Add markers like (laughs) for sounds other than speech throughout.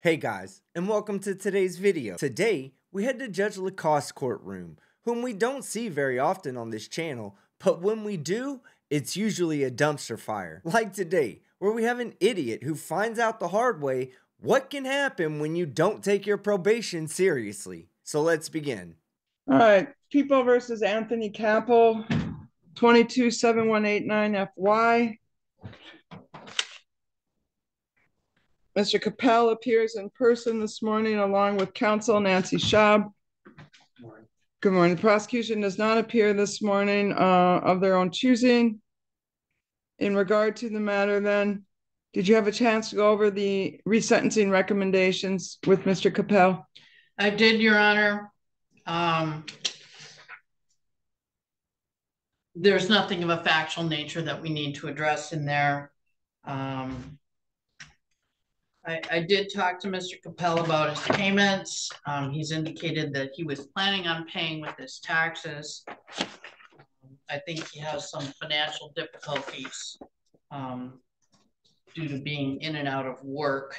Hey guys, and welcome to today's video. Today, we head to Judge Lacoste's courtroom, whom we don't see very often on this channel, but when we do, it's usually a dumpster fire. (laughs) Like today, where we have an idiot who finds out the hard way what can happen when you don't take your probation seriously. So let's begin. All right, People versus Anthony Capel, 227189FY. Mr. Capel appears in person this morning along with counsel Nancy Schaub. Good morning. The prosecution does not appear this morning uh, of their own choosing. In regard to the matter, then, did you have a chance to go over the resentencing recommendations with Mr. Capel? I did, Your Honor. Um, there's nothing of a factual nature that we need to address in there. Um, I, I did talk to Mr. Capel about his payments. Um, he's indicated that he was planning on paying with his taxes. I think he has some financial difficulties um, due to being in and out of work.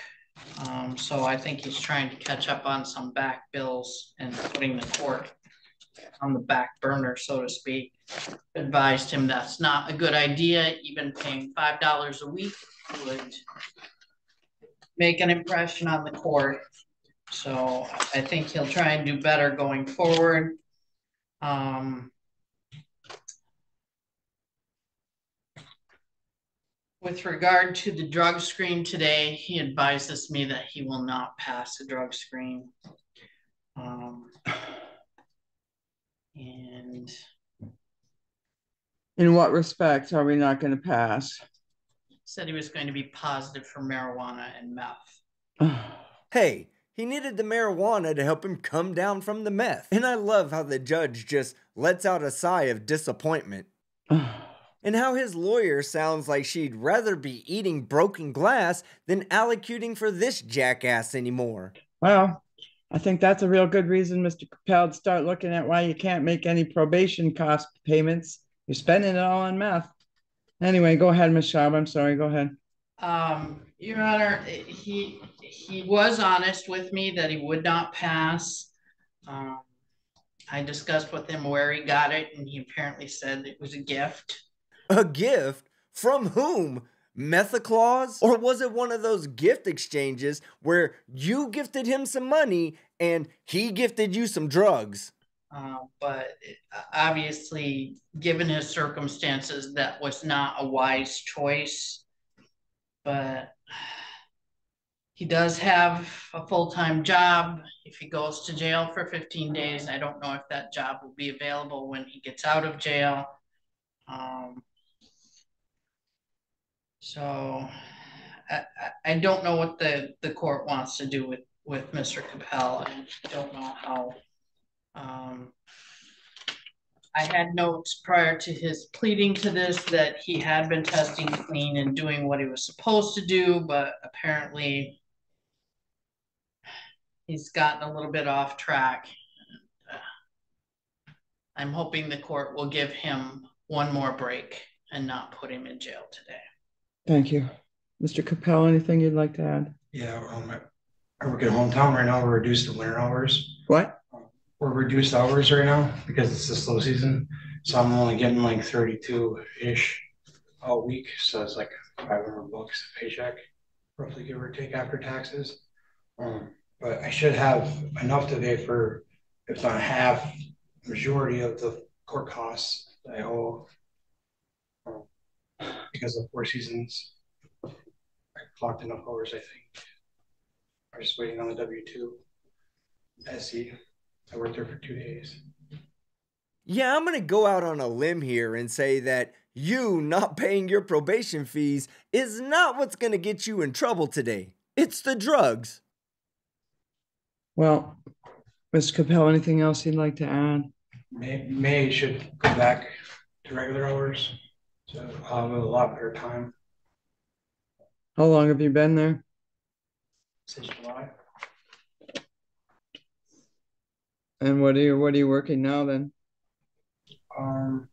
Um, so I think he's trying to catch up on some back bills and putting the court on the back burner, so to speak. Advised him that's not a good idea. Even paying $5 a week would make an impression on the court. So I think he'll try and do better going forward. Um, with regard to the drug screen today, he advises me that he will not pass the drug screen. Um, and In what respect are we not going to pass? Said he was going to be positive for marijuana and meth. (sighs) Hey, he needed the marijuana to help him come down from the meth. And I love how the judge just lets out a sigh of disappointment. (sighs) and how his lawyer sounds like she'd rather be eating broken glass than allocuting for this jackass anymore. Well, I think that's a real good reason, Mr. Capel, to start looking at why you can't make any probation cost payments. You're spending it all on meth. Anyway, go ahead, Ms. Schaub. I'm sorry. Go ahead. Um, Your Honor, he he was honest with me that he would not pass. Um, I discussed with him where he got it, and he apparently said it was a gift. A gift? From whom? Methaclaus? Or was it one of those gift exchanges where you gifted him some money and he gifted you some drugs? Uh, but obviously, given his circumstances, that was not a wise choice. But he does have a full time job. If he goes to jail for 15 days, I don't know if that job will be available when he gets out of jail. Um, so I, I don't know what the, the court wants to do with, with Mr. Capel. I don't know how um, I had notes prior to his pleading to this that he had been testing clean and doing what he was supposed to do, but apparently he's gotten a little bit off track. I'm hoping the court will give him one more break and not put him in jail today. Thank you. Mr. Capel, anything you'd like to add? Yeah, um, I work at hometown right now. We're reduced to winter hours. We're reduced hours right now because it's the slow season. So I'm only getting like 32 ish a week. So it's like 500 bucks a paycheck, roughly give or take after taxes. Um, but I should have enough today for, if not half, majority of the court costs that I owe um, because of four seasons. I clocked enough hours, I think. I'm just waiting on the W two. SE. I worked there for two days. Yeah, I'm gonna go out on a limb here and say that you not paying your probation fees is not what's gonna get you in trouble today. It's the drugs. Well, Mr. Capel, anything else you'd like to add? May, May should go back to regular hours. So I'll have a lot better time How long have you been there? since July. And what are you what are you working now then? Um,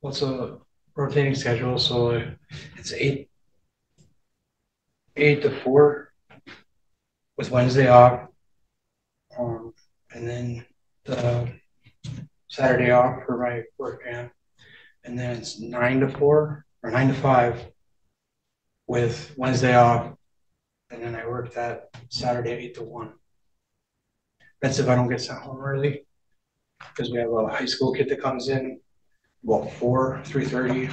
what's a rotating schedule? So it's eight, eight to four. with Wednesday off. Um, and then the Saturday off for my work camp. And then it's nine to four or nine to five with Wednesday off. And then I work that Saturday eight to one. That's if I don't get sent home early. Because we have a high school kid that comes in about four, three thirty.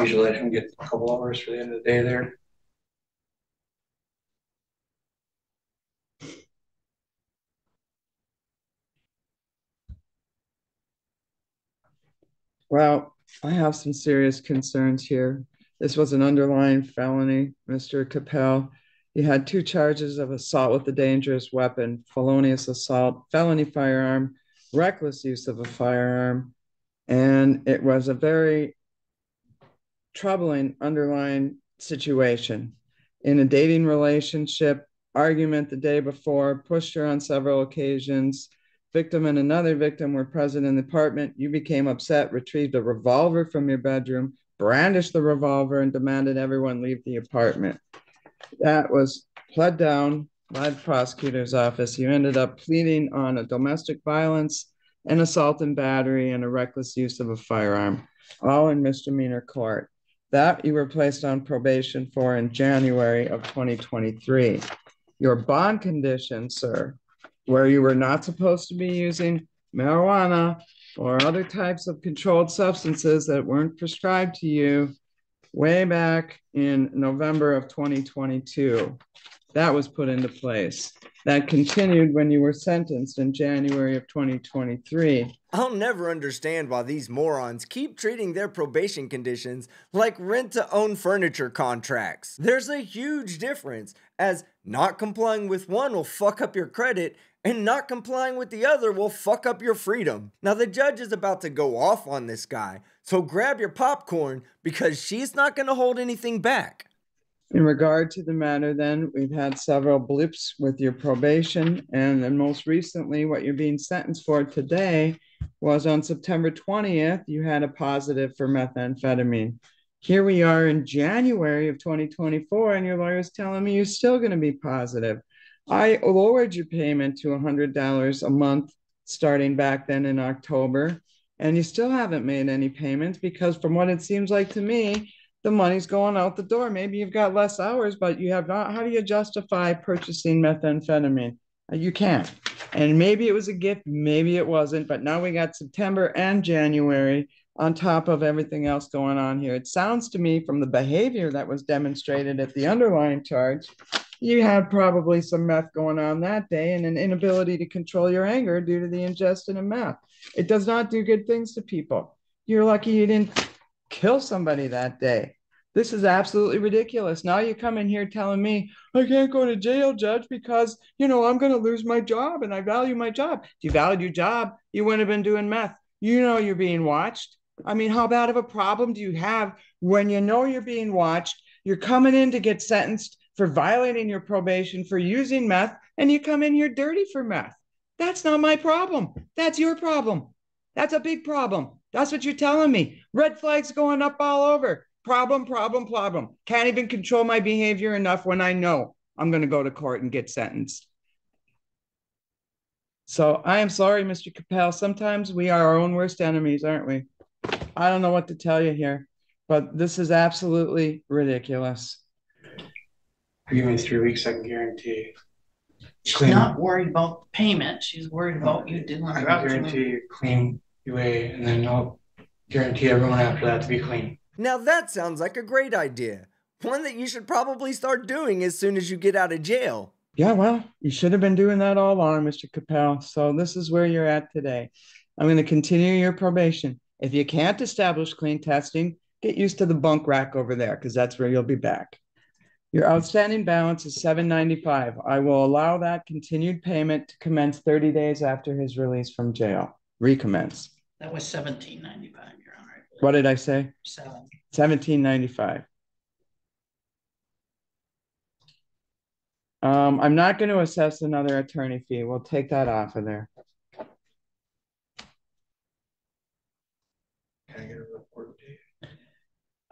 Usually let him get a couple hours for the end of the day there. Well, I have some serious concerns here. This was an underlying felony, Mr. Capel. He had two charges of assault with a dangerous weapon, felonious assault, felony firearm, reckless use of a firearm. And it was a very troubling underlying situation. In a dating relationship, argument the day before, pushed her on several occasions, victim and another victim were present in the apartment. You became upset, retrieved a revolver from your bedroom, brandished the revolver, and demanded everyone leave the apartment. That was pled down by the prosecutor's office. You ended up pleading on a domestic violence, an assault and battery, and a reckless use of a firearm, all in misdemeanor court. That you were placed on probation for in January of 2023. Your bond condition, sir, where you were not supposed to be using marijuana or other types of controlled substances that weren't prescribed to you way back in November of 2022. That was put into place. That continued when you were sentenced in January of 2023. I'll never understand why these morons keep treating their probation conditions like rent to own furniture contracts. There's a huge difference, as not complying with one will fuck up your credit and not complying with the other will fuck up your freedom. Now, the judge is about to go off on this guy, so grab your popcorn because she's not going to hold anything back. In regard to the matter, then, we've had several blips with your probation, and then most recently, what you're being sentenced for today was on September 20th, you had a positive for methamphetamine. Here we are in January of 2024, and your lawyer's telling me you're still going to be positive. I lowered your payment to $100 a month starting back then in October, and you still haven't made any payments because, from what it seems like to me, the money's going out the door. Maybe you've got less hours, but you have not. How do you justify purchasing methamphetamine? Uh, you can't. And maybe it was a gift, maybe it wasn't, but now we got September and January on top of everything else going on here. It sounds to me from the behavior that was demonstrated at the underlying charge you had probably some meth going on that day and an inability to control your anger due to the ingestion of meth. It does not do good things to people. You're lucky you didn't kill somebody that day. This is absolutely ridiculous. Now you come in here telling me I can't go to jail, judge, because you know I'm going to lose my job and I value my job. If you valued your job, you wouldn't have been doing meth. You know you're being watched. I mean, how bad of a problem do you have when you know you're being watched? You're coming in to get sentenced for violating your probation for using meth and you come in here dirty for meth. That's not my problem. That's your problem. That's a big problem. That's what you're telling me. Red flags going up all over. Problem, problem, problem. Can't even control my behavior enough when I know I'm going to go to court and get sentenced. So I am sorry, Mr. Capel. Sometimes we are our own worst enemies, aren't we? I don't know what to tell you here, but this is absolutely ridiculous give me three weeks, I can guarantee. She's Clean. not worried about the payment. She's worried about you doing I delivering. can drugs. guarantee clean UA and then I'll guarantee everyone after that to be clean. Now that sounds like a great idea. One that you should probably start doing as soon as you get out of jail. Yeah, well, you should have been doing that all along, Mr. Capel. So this is where you're at today. I'm going to continue your probation. If you can't establish clean testing, get used to the bunk rack over there because that's where you'll be back. Your outstanding balance is seven ninety-five. I will allow that continued payment to commence thirty days after his release from jail. Recommence. That was seventeen ninety-five, Your Honor. What did I say? Seven. Seventeen ninety-five. Um, I'm not going to assess another attorney fee. We'll take that off of there. Can I get a report date?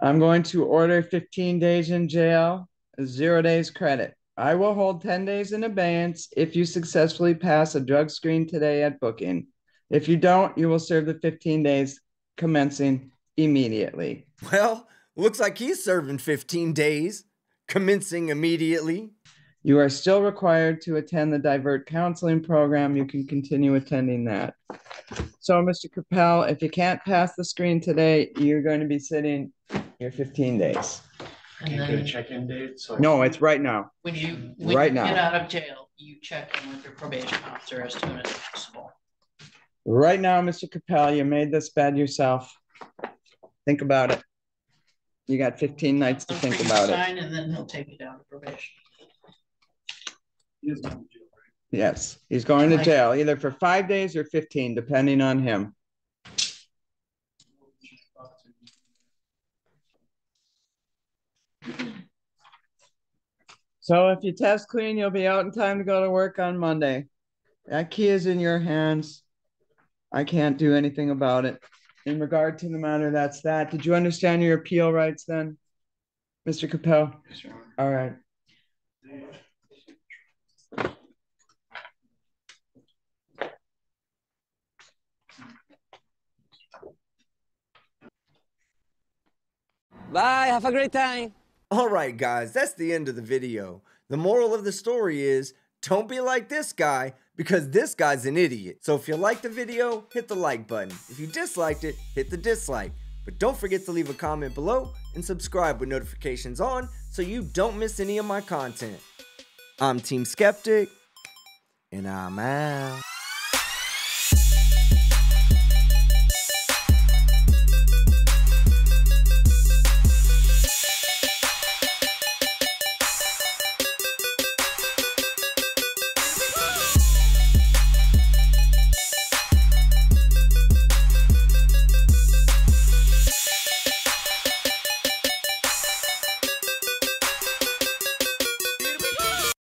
I'm going to order fifteen days in jail, zero days credit. I will hold 10 days in abeyance if you successfully pass a drug screen today at booking. If you don't, you will serve the 15 days commencing immediately. Well, looks like he's serving 15 days, commencing immediately. You are still required to attend the divert counseling program. You can continue attending that. So, Mr. Capel, if you can't pass the screen today, you're going to be sitting your 15 days. And Can't get a then check-in date, so. No, it's right now. when you, when Right you now. get out of jail, you check in with your probation officer as soon as possible. Right now, Mr. Capel, you made this bed yourself. Think about it. You got 15 nights to think Something you about it. sign, And then he'll take you down to probation. He is going to jail, right? Yes, he's going to jail either for five days or 15, depending on him. So if you test clean, you'll be out in time to go to work on Monday. That key is in your hands. I can't do anything about it. In regard to the matter, that's that. Did you understand your appeal rights then? Mr. Capel? Yes, Your Honor. All right. Bye, have a great time. Alright, guys, that's the end of the video. The moral of the story is don't be like this guy because this guy's an idiot. So if you liked the video, hit the like button. If you disliked it, hit the dislike. But don't forget to leave a comment below and subscribe with notifications on so you don't miss any of my content. I'm Team Skeptic, and I'm out.